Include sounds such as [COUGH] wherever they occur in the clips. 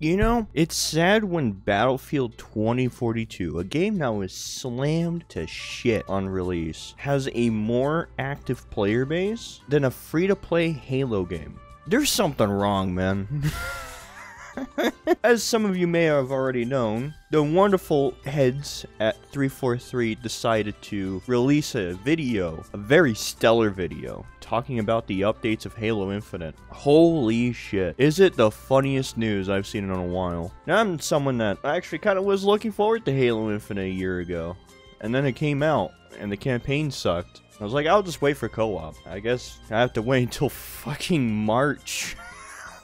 You know, it's sad when Battlefield 2042, a game that was slammed to shit on release, has a more active player base than a free-to-play Halo game. There's something wrong, man. [LAUGHS] [LAUGHS] As some of you may have already known, the wonderful heads at 343 decided to release a video, a very stellar video, talking about the updates of Halo Infinite. Holy shit. Is it the funniest news I've seen in a while? Now, I'm someone that actually kind of was looking forward to Halo Infinite a year ago. And then it came out, and the campaign sucked. I was like, I'll just wait for co-op. I guess I have to wait [LAUGHS] until fucking March.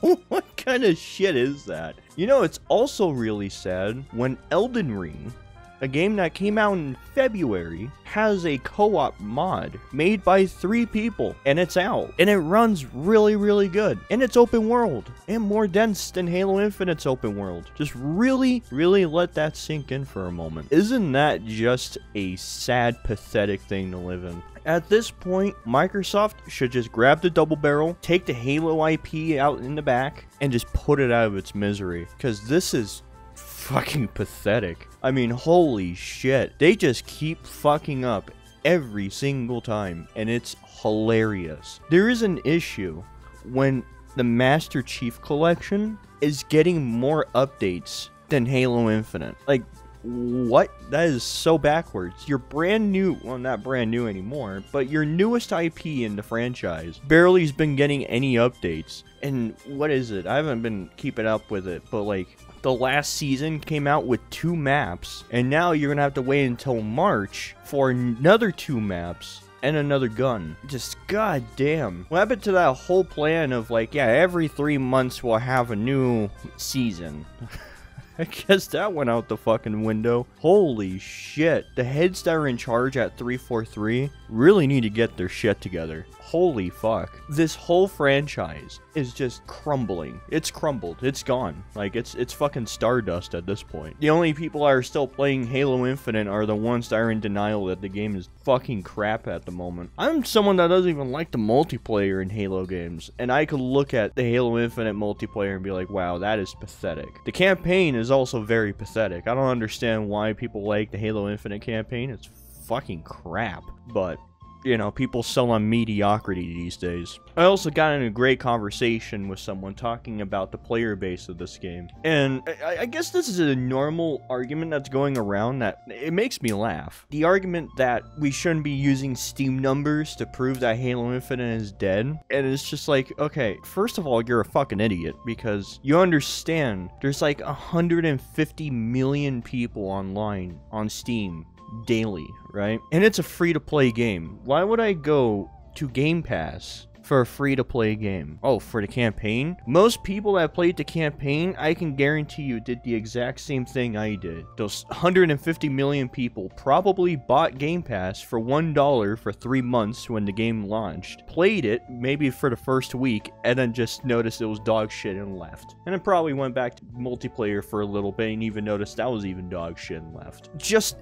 [LAUGHS] what kind of shit is that? You know, it's also really sad when Elden Ring, a game that came out in February, has a co-op mod made by three people, and it's out. And it runs really, really good. And it's open world, and more dense than Halo Infinite's open world. Just really, really let that sink in for a moment. Isn't that just a sad, pathetic thing to live in? At this point, Microsoft should just grab the double barrel, take the Halo IP out in the back, and just put it out of its misery. Because this is fucking pathetic. I mean, holy shit. They just keep fucking up every single time, and it's hilarious. There is an issue when the Master Chief Collection is getting more updates than Halo Infinite. Like, what? That is so backwards. Your brand new, well, not brand new anymore, but your newest IP in the franchise barely's been getting any updates. And what is it? I haven't been keeping up with it, but like the last season came out with two maps, and now you're gonna have to wait until March for another two maps and another gun. Just goddamn. What happened to that whole plan of like, yeah, every three months we'll have a new season? [LAUGHS] [LAUGHS] I guess that went out the fucking window. Holy shit. The heads that are in charge at 343 really need to get their shit together. Holy fuck. This whole franchise is just crumbling. It's crumbled. It's gone. Like it's it's fucking stardust at this point. The only people that are still playing Halo Infinite are the ones that are in denial that the game is fucking crap at the moment. I'm someone that doesn't even like the multiplayer in Halo games, and I could look at the Halo Infinite multiplayer and be like, wow, that is pathetic. The campaign is also very pathetic. I don't understand why people like the Halo Infinite campaign. It's fucking crap. But you know, people sell on mediocrity these days. I also got in a great conversation with someone talking about the player base of this game. And I, I, guess this is a normal argument that's going around that it makes me laugh. The argument that we shouldn't be using Steam numbers to prove that Halo Infinite is dead. And it's just like, okay, first of all, you're a fucking idiot because you understand there's like 150 million people online on Steam daily, right? And it's a free to play game. Why would I go to Game Pass for a free to play game. Oh, for the campaign? Most people that played the campaign, I can guarantee you did the exact same thing I did. Those 150 million people probably bought Game Pass for $1 for 3 months when the game launched. Played it maybe for the first week and then just noticed it was dog shit and left. And then probably went back to multiplayer for a little bit and even noticed that was even dog shit and left. Just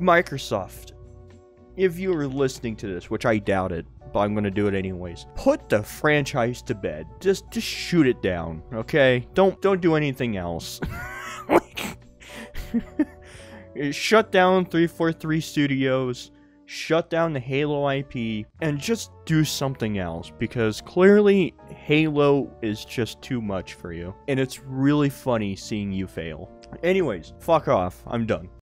Microsoft, if you are listening to this, which I doubt it, but I'm gonna do it anyways. Put the franchise to bed. Just just shoot it down, okay? Don't don't do anything else. [LAUGHS] [LAUGHS] shut down 343 Studios, shut down the Halo IP, and just do something else because clearly Halo is just too much for you. And it's really funny seeing you fail. Anyways, fuck off. I'm done.